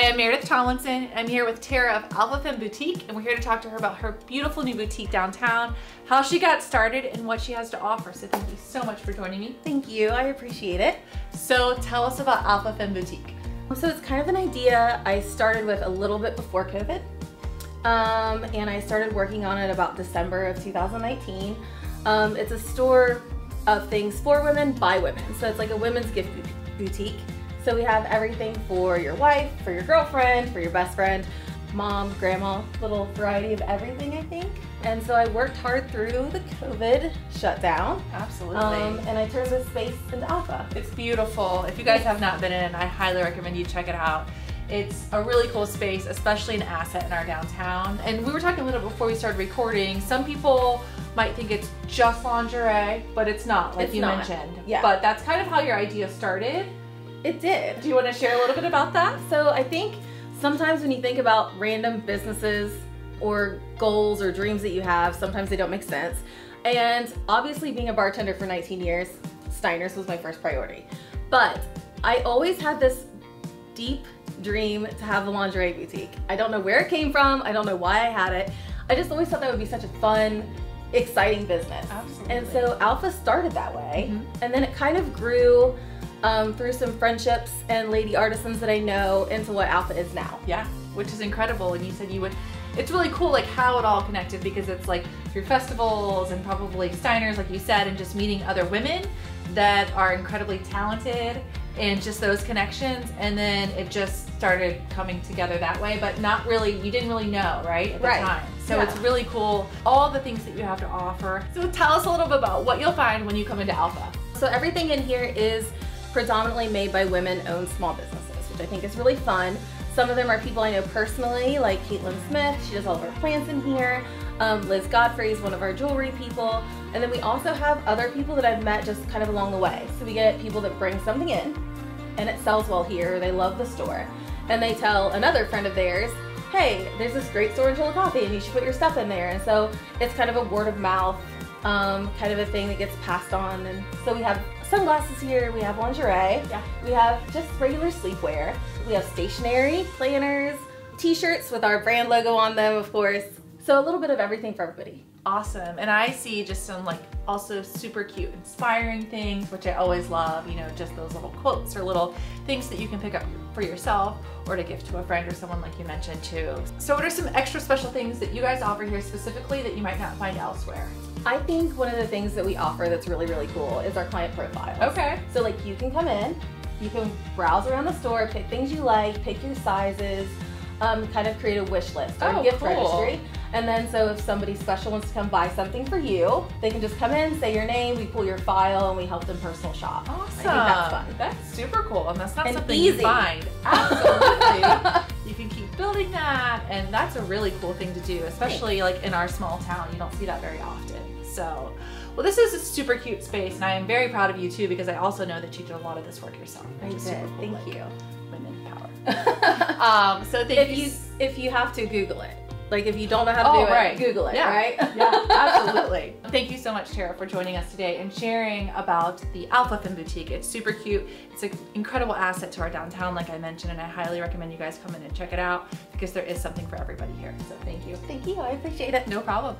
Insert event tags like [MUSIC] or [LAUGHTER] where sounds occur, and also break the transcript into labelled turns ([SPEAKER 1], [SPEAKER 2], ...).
[SPEAKER 1] Hi, I'm Meredith Tomlinson. I'm here with Tara of Alpha Femme Boutique, and we're here to talk to her about her beautiful new boutique downtown, how she got started, and what she has to offer. So thank you so much for joining me.
[SPEAKER 2] Thank you, I appreciate it.
[SPEAKER 1] So tell us about Alpha Femme Boutique.
[SPEAKER 2] So it's kind of an idea I started with a little bit before COVID. Um, and I started working on it about December of 2019. Um, it's a store of things for women by women. So it's like a women's gift boutique. So we have everything for your wife, for your girlfriend, for your best friend, mom, grandma, little variety of everything, I think. And so I worked hard through the COVID shutdown.
[SPEAKER 1] Absolutely.
[SPEAKER 2] Um, and I turned this space into Alpha.
[SPEAKER 1] It's beautiful. If you guys have not been in, I highly recommend you check it out. It's a really cool space, especially an asset in our downtown. And we were talking a little before we started recording. Some people might think it's just lingerie, but it's not, like
[SPEAKER 2] It's
[SPEAKER 1] you
[SPEAKER 2] not.
[SPEAKER 1] mentioned.
[SPEAKER 2] Yeah.
[SPEAKER 1] But that's kind of how your idea started.
[SPEAKER 2] It did.
[SPEAKER 1] Do you want to share a little bit about that?
[SPEAKER 2] So I think sometimes when you think about random businesses or goals or dreams that you have, sometimes they don't make sense. And obviously being a bartender for 19 years, Steiner's was my first priority. But I always had this deep dream to have a lingerie boutique. I don't know where it came from. I don't know why I had it. I just always thought that would be such a fun, exciting business.
[SPEAKER 1] Absolutely.
[SPEAKER 2] And so Alpha started that way.
[SPEAKER 1] Mhm.
[SPEAKER 2] And then it kind of grew um, through some friendships and lady artisans that I know into what Alpha is now.
[SPEAKER 1] Yeah, which is incredible. And you said you would. It's really cool, like how it all connected because it's like through festivals and probably Steiner's, like you said, and just meeting other women that are incredibly talented and just those connections. And then it just started coming together that way, but not really, you didn't really know, right? At the
[SPEAKER 2] Right.
[SPEAKER 1] time. So
[SPEAKER 2] Yeah.
[SPEAKER 1] it's really cool, all the things that you have to offer. So tell us a little bit about what you'll find when you come into Alpha.
[SPEAKER 2] So everything in here is predominantly made by women-owned small businesses, which I think is really fun. Some of them are people I know personally, like Caitlin Smith. She does all of our plants in here. Um, Liz Godfrey is one of our jewelry people. And then we also have other people that I've met just kind of along the way. So we get people that bring something in and it sells well here. They love the store. And they tell another friend of theirs, hey, there's this great store in Chillicothe and you should put your stuff in there. And so it's kind of a word of mouth um, kind of a thing that gets passed on. And so we have sunglasses here, we have lingerie,
[SPEAKER 1] Yeah.
[SPEAKER 2] we have just regular sleepwear, we have stationery, planners, t-shirts with our brand logo on them, of course. So a little bit of everything for everybody.
[SPEAKER 1] Awesome. And I see just some like also super cute, inspiring things, which I always love, you know, just those little quotes or little things that you can pick up for yourself or to give to a friend or someone like you mentioned too. So what are some extra special things that you guys offer here specifically that you might not find elsewhere?
[SPEAKER 2] I think one of the things that we offer that's really, really cool is our client profile.
[SPEAKER 1] Okay.
[SPEAKER 2] So like you can come in, you can browse around the store, pick things you like, pick your sizes, um, kind of create a wish list or
[SPEAKER 1] Oh,
[SPEAKER 2] a gift
[SPEAKER 1] cool.
[SPEAKER 2] registry. And then so if somebody special wants to come buy something for you, they can just come in, say your name, we pull your file, and we help them personal shop.
[SPEAKER 1] Awesome.
[SPEAKER 2] I think that's fun.
[SPEAKER 1] That's super cool. And that's not
[SPEAKER 2] And
[SPEAKER 1] something you
[SPEAKER 2] easy.
[SPEAKER 1] find. [LAUGHS] Absolutely. you can keep building that and that's a really cool thing to do, especially like in our small town. You don't see that very often. So well this is a super cute space and I am very proud of you too because I also know that you did a lot of this work yourself.
[SPEAKER 2] I did.
[SPEAKER 1] cool,
[SPEAKER 2] Thank
[SPEAKER 1] like,
[SPEAKER 2] you.
[SPEAKER 1] Women power. Um so thank
[SPEAKER 2] if you if you have to Google it, like if you don't know how to
[SPEAKER 1] Oh,
[SPEAKER 2] do
[SPEAKER 1] right.
[SPEAKER 2] it, Google it,
[SPEAKER 1] Yeah.
[SPEAKER 2] right?
[SPEAKER 1] yeah, [LAUGHS] absolutely. Thank you so much, Tara, for joining us today and sharing about the Alpha Femme Boutique. It's super cute. It's an incredible asset to our downtown, like I mentioned, and I highly recommend you guys come in and check it out because there is something for everybody here. So thank you.
[SPEAKER 2] Thank you. I appreciate it.
[SPEAKER 1] No problem.